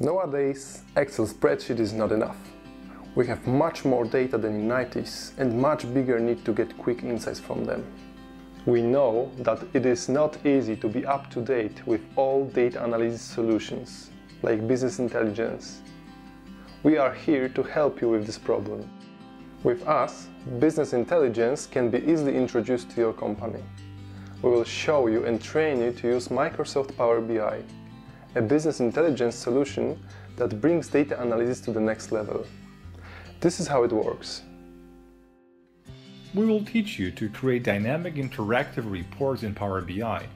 Nowadays, Excel spreadsheet is not enough. We have much more data than in 90s and much bigger need to get quick insights from them. We know that it is not easy to be up to date with all data analysis solutions, like business intelligence. We are here to help you with this problem. With us, business intelligence can be easily introduced to your company. We will show you and train you to use Microsoft Power BI, a business intelligence solution that brings data analysis to the next level. This is how it works. We will teach you to create dynamic interactive reports in Power BI.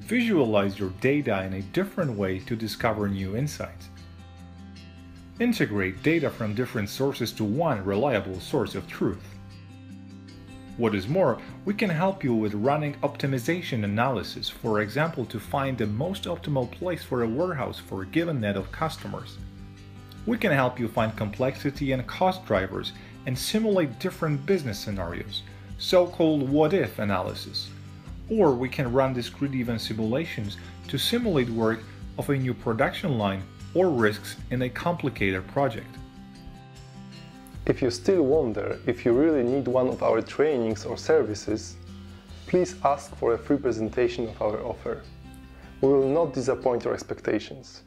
Visualize your data in a different way to discover new insights. Integrate data from different sources to one reliable source of truth. What is more, we can help you with running optimization analysis, for example to find the most optimal place for a warehouse for a given net of customers. We can help you find complexity and cost drivers and simulate different business scenarios, so-called what-if analysis. Or we can run discrete event simulations to simulate work of a new production line or risks in a complicated project. If you still wonder if you really need one of our trainings or services, please ask for a free presentation of our offer. We will not disappoint your expectations.